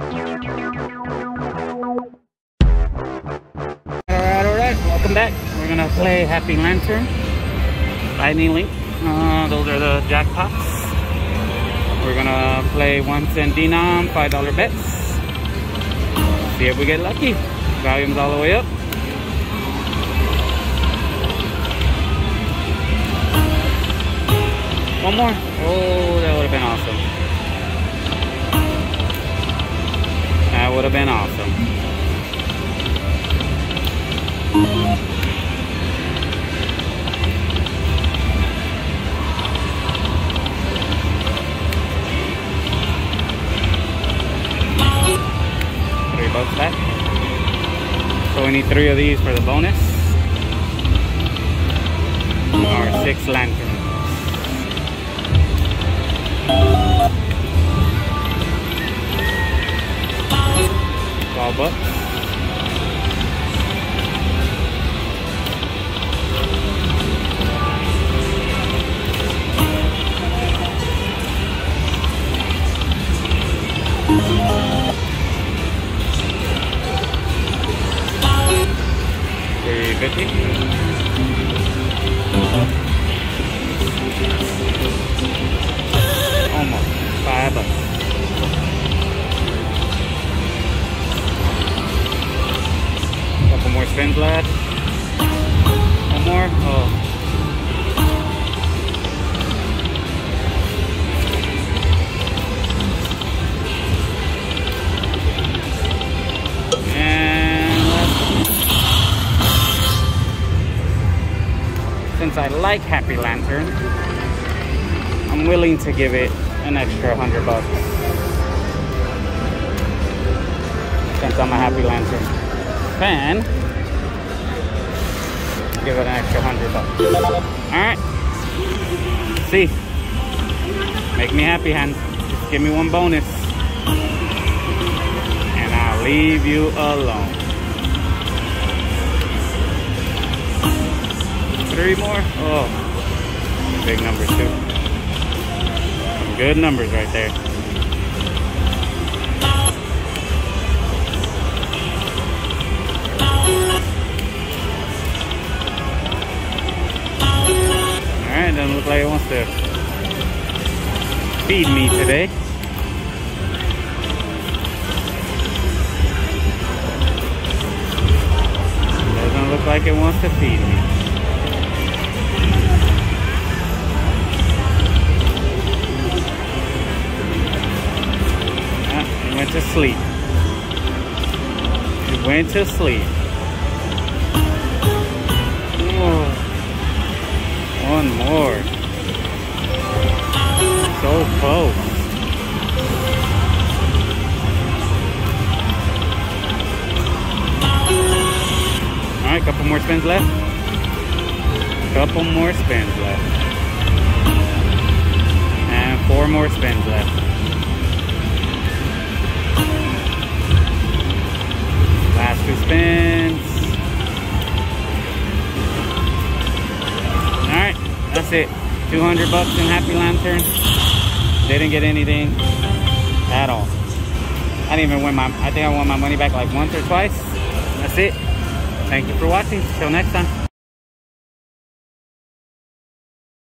Alright, alright, welcome back. We're gonna play Happy Lantern. Lightning Link. Uh, those are the jackpots. We're gonna play one cent denom, five dollar bets. See if we get lucky. Volume's all the way up. One more. Oh, that would have been awesome. That would have been awesome. Three bucks back. So we need three of these for the bonus. Or six lanterns. Twelve bucks. Three fifty. Couple more spins left. One more. Oh. Since I like Happy Lantern, I'm willing to give it an extra hundred bucks. Since I'm a Happy Lantern fan, give it an extra hundred bucks. Alright. See. Make me happy, hand. Just give me one bonus. And I'll leave you alone. Three more? Oh, big numbers too. Some good numbers right there. Like wants to feed me today. Doesn't look like it wants to feed me. Ah, went to sleep. It went to sleep. Oh, one more. All right, couple more spins left. Couple more spins left. And four more spins left. Last two spins. All right, that's it. 200 bucks in Happy Lantern. They didn't get anything at all. I didn't even win my, I think I won my money back like once or twice. That's it. Thank you for watching. Till next time.